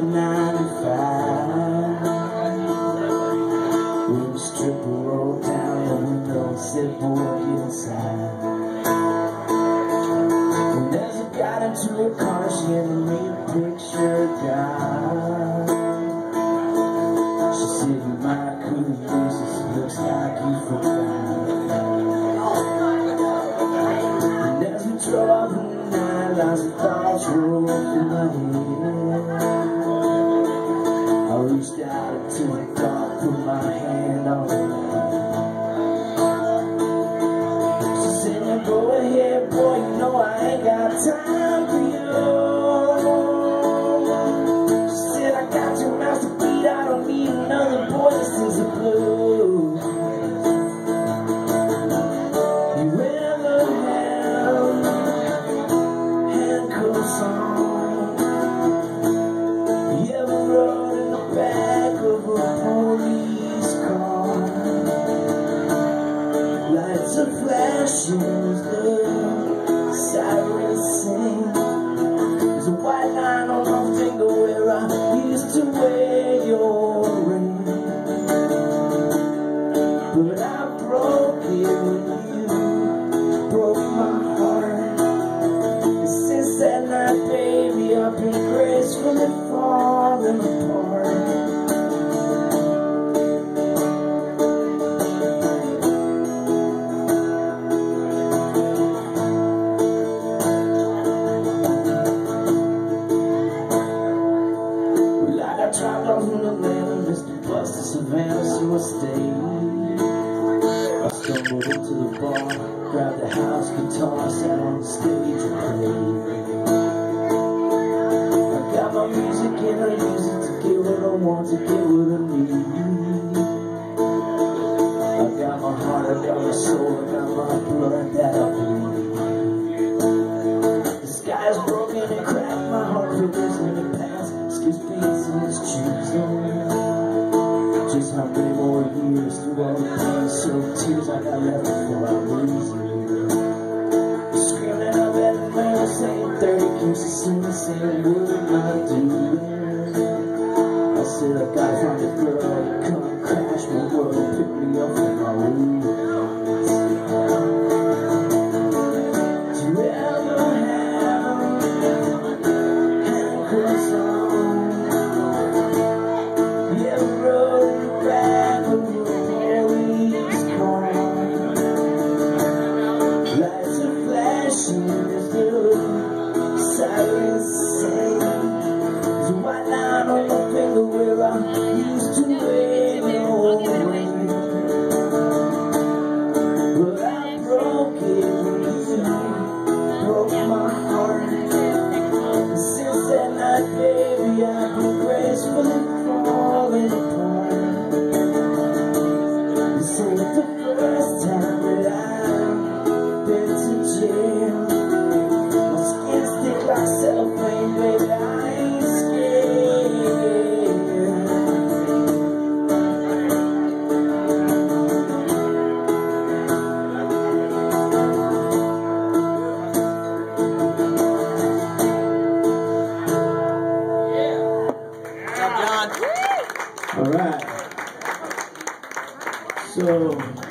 inside of 95 When the stripper down the window and said, boy, as I got into her car, she me a picture God She said, you might could it looks like you forgot as we drove in the night, lots of thoughts rolled my head I reached out into flashing bus to Savannah, so I stayed. I stumbled into the bar, grabbed the house guitar, sat on the stage and played. I got my music and I use it to get what I want, to get what I need. I got my heart, I got my soul, I got my blood more years through all the pain, so tears I got left before I lose it. Screaming up at the man, saying 30 keeps the same, saying what am I doing? I said I gotta find a girl to come crash my world, first time abraço.